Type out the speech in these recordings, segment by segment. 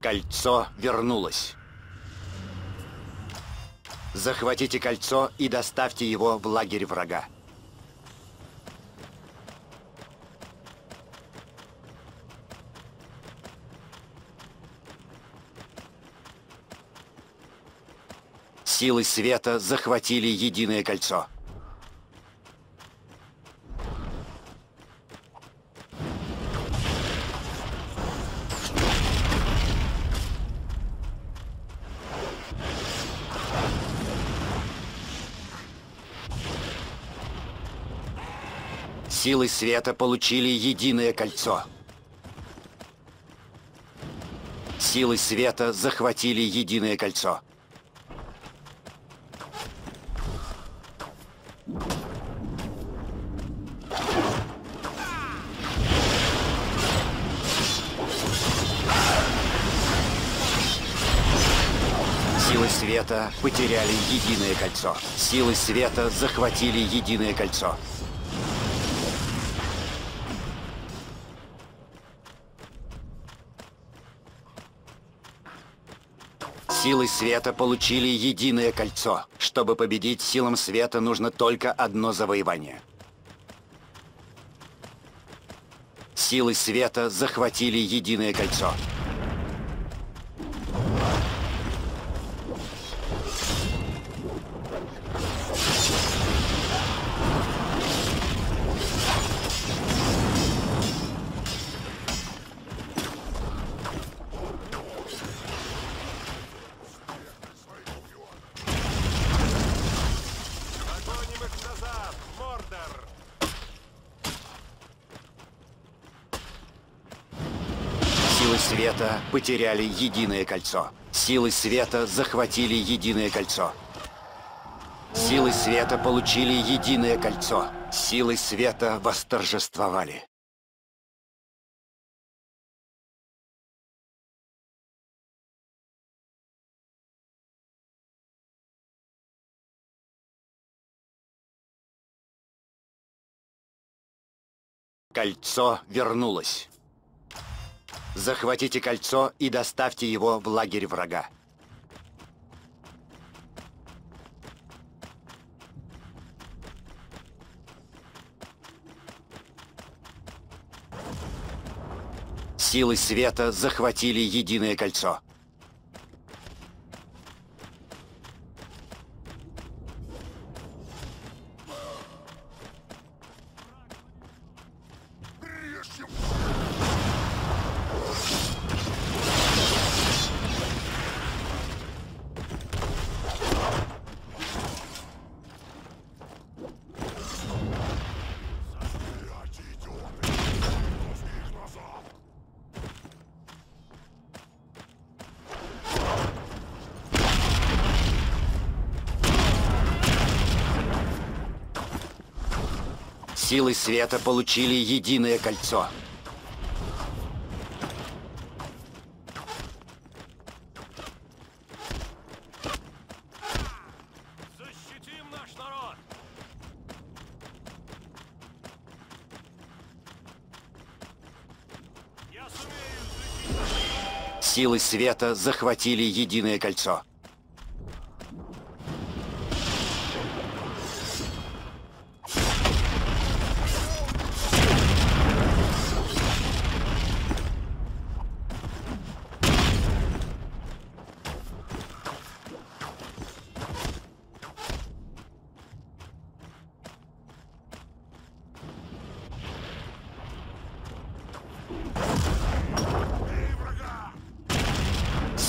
Кольцо вернулось. Захватите кольцо и доставьте его в лагерь врага. Силы света захватили единое кольцо. Силы света получили единое кольцо. Силы света захватили единое кольцо. Силы света потеряли единое кольцо. Силы света захватили единое кольцо. Силы света получили единое кольцо. Чтобы победить силам света, нужно только одно завоевание. Силы света захватили единое кольцо. Света потеряли единое кольцо. Силы света захватили единое кольцо. Силы света получили единое кольцо. Силы света восторжествовали. Кольцо вернулось. Захватите кольцо и доставьте его в лагерь врага. Силы света захватили единое кольцо. Силы света получили единое кольцо. Силы света захватили единое кольцо.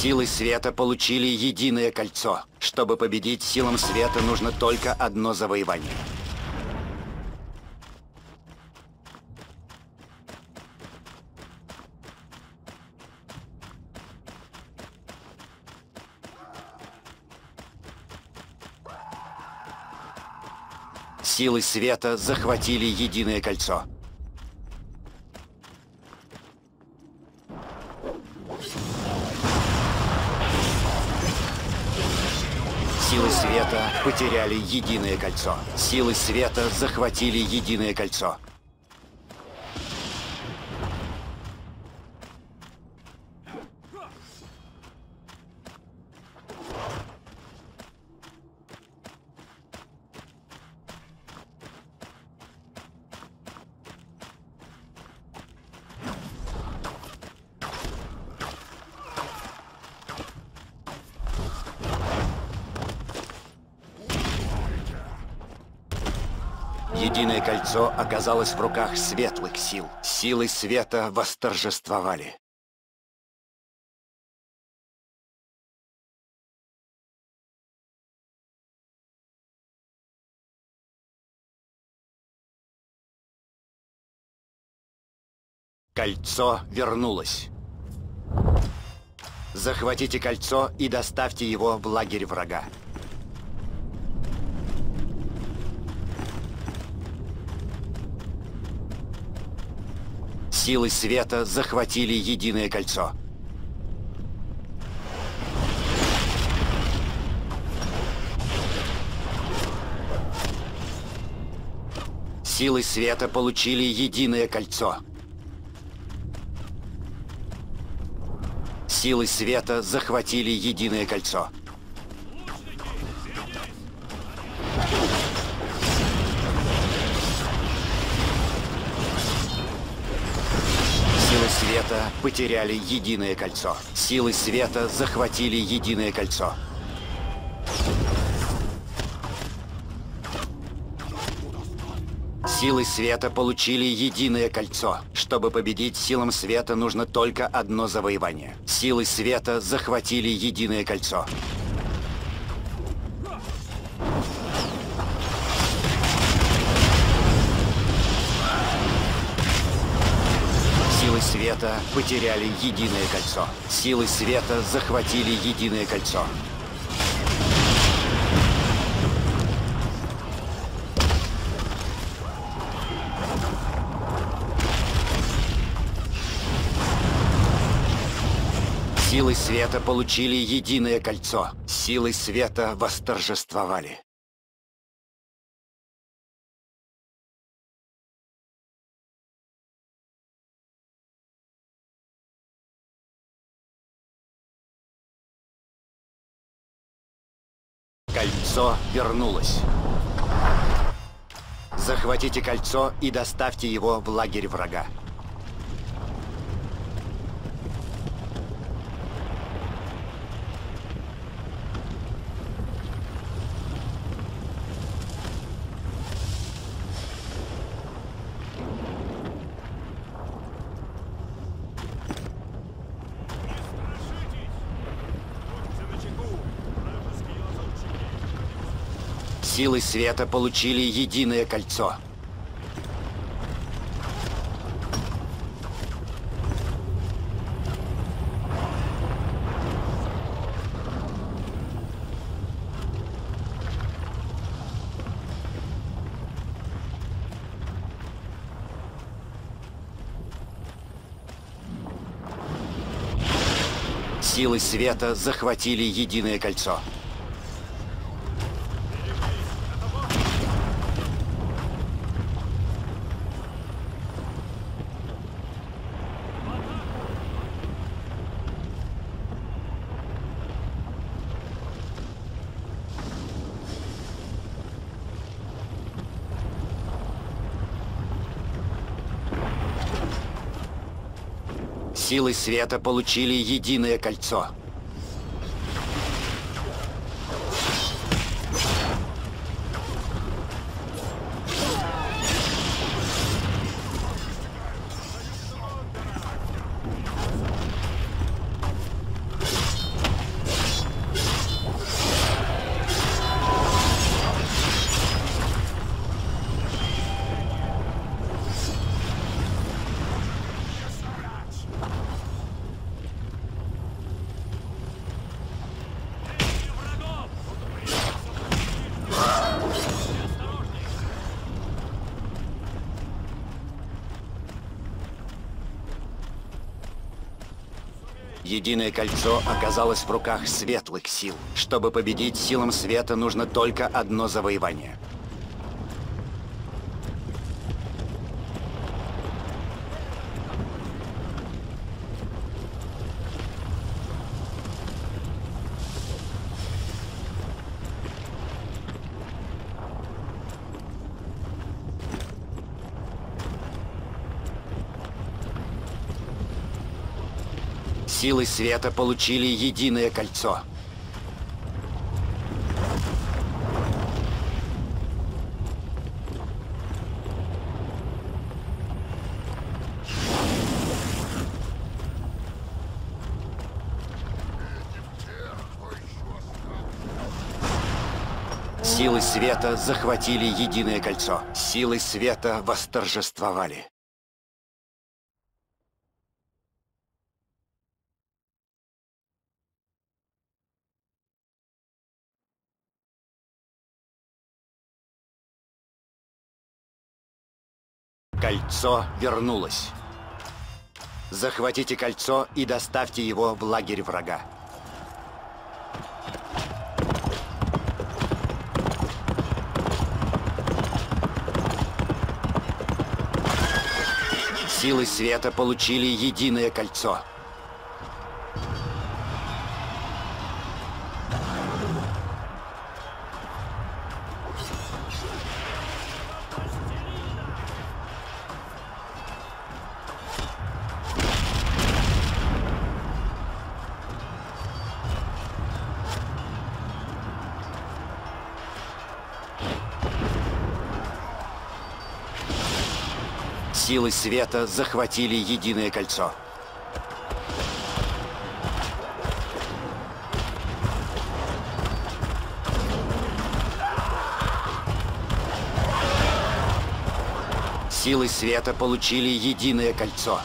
Силы света получили единое кольцо. Чтобы победить силам света, нужно только одно завоевание. Силы света захватили единое кольцо. Силы света потеряли единое кольцо. Силы света захватили единое кольцо. Единое кольцо оказалось в руках светлых сил. Силы света восторжествовали. Кольцо вернулось. Захватите кольцо и доставьте его в лагерь врага. Силы света захватили единое кольцо. Силы света получили единое кольцо. Силы света захватили единое кольцо. Потеряли единое кольцо. Силы света захватили единое кольцо. Силы света получили единое кольцо. Чтобы победить силам света, нужно только одно завоевание. Силы света захватили единое кольцо. Света потеряли единое кольцо. Силы света захватили единое кольцо. Силы света получили единое кольцо. Силы света восторжествовали. Кольцо вернулось. Захватите кольцо и доставьте его в лагерь врага. Силы света получили единое кольцо. Силы света захватили единое кольцо. Силы света получили единое кольцо. Единое кольцо оказалось в руках светлых сил. Чтобы победить силам света, нужно только одно завоевание. Силы света получили единое кольцо. Силы света захватили единое кольцо. Силы света восторжествовали. Кольцо вернулось. Захватите кольцо и доставьте его в лагерь врага. Силы света получили единое кольцо. Силы света захватили единое кольцо. Силы света получили единое кольцо.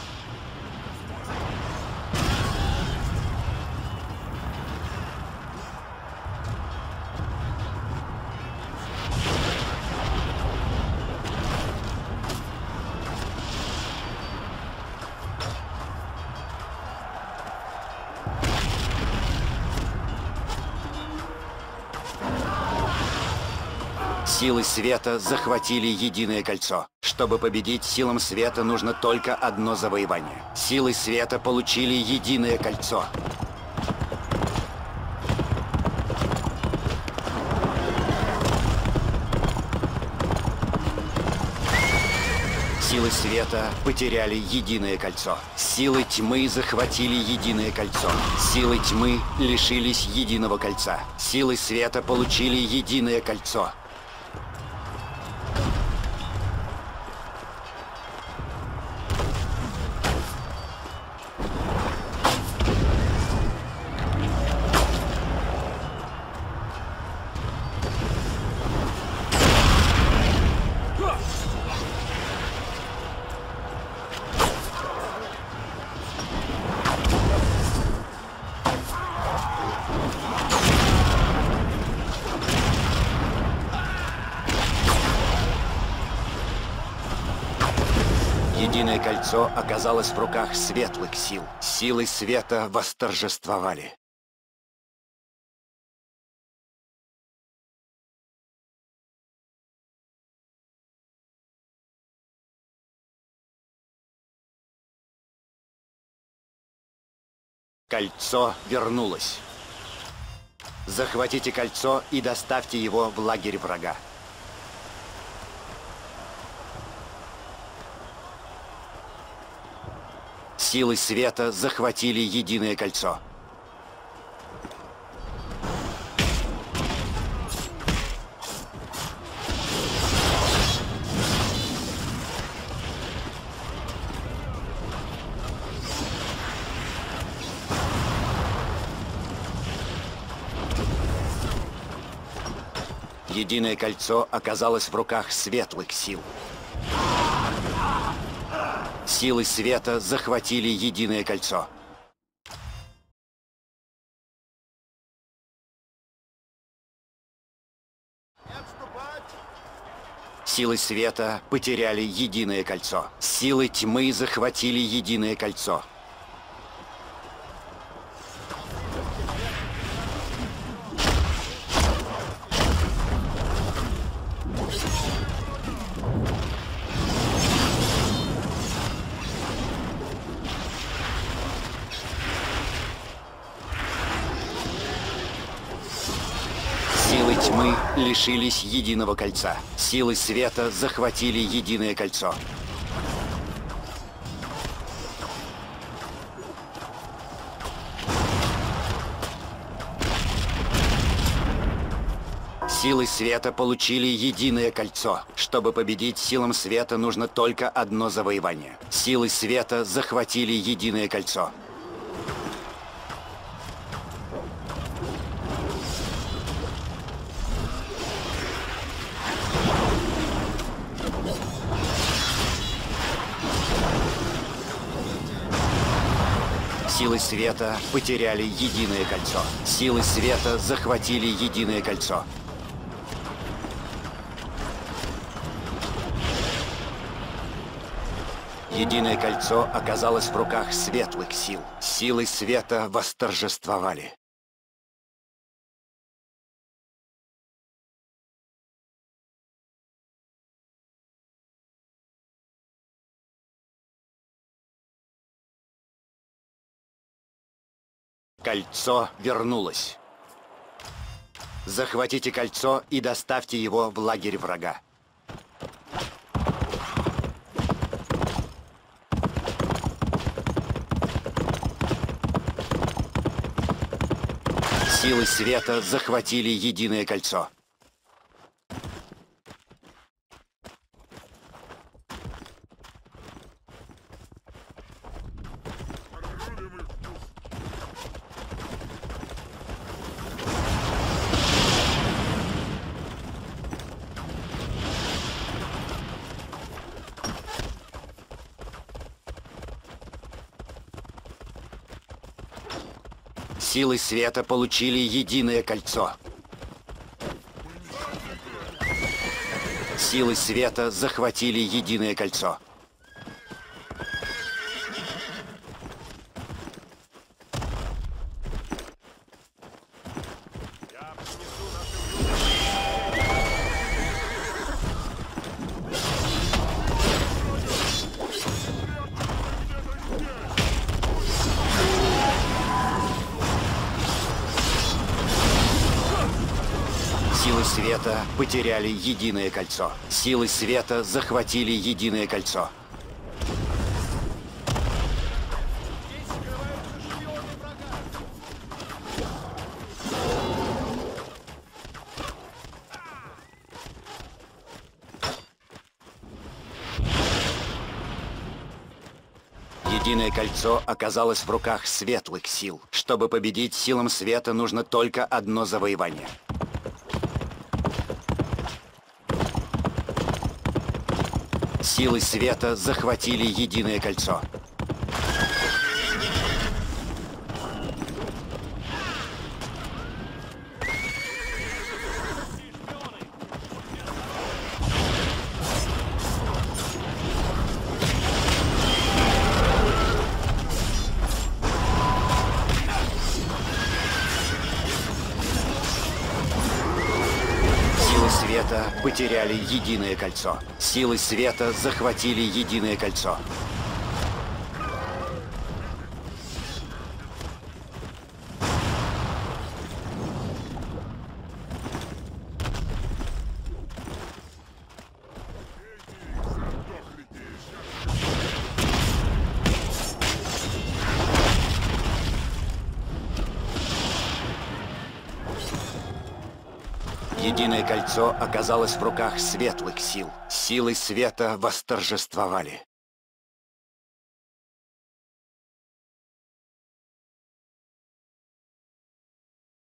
Силы света захватили единое кольцо. Чтобы победить силам света, нужно только одно завоевание. Силы света получили единое кольцо. Силы света потеряли единое кольцо. Силы тьмы захватили единое кольцо. Силы тьмы лишились единого кольца. Силы света получили единое кольцо. Единое кольцо оказалось в руках светлых сил. Силы света восторжествовали. Кольцо вернулось. Захватите кольцо и доставьте его в лагерь врага. Силы света захватили единое кольцо. Единое кольцо оказалось в руках светлых сил. Силы света захватили единое кольцо. Силы света потеряли единое кольцо. Силы тьмы захватили единое кольцо. Тьмы лишились единого кольца. Силы света захватили единое кольцо. Силы света получили единое кольцо. Чтобы победить силам света, нужно только одно завоевание. Силы света захватили единое кольцо. Силы света потеряли единое кольцо. Силы света захватили единое кольцо. Единое кольцо оказалось в руках светлых сил. Силы света восторжествовали. Кольцо вернулось. Захватите кольцо и доставьте его в лагерь врага. Силы света захватили единое кольцо. Силы света получили единое кольцо. Силы света захватили единое кольцо. Света потеряли единое кольцо. Силы света захватили единое кольцо. Единое кольцо оказалось в руках светлых сил. Чтобы победить силам света, нужно только одно завоевание. Силы света захватили единое кольцо. Потеряли единое кольцо. Силы света захватили единое кольцо. Единое кольцо оказалось в руках светлых сил. Силы света восторжествовали.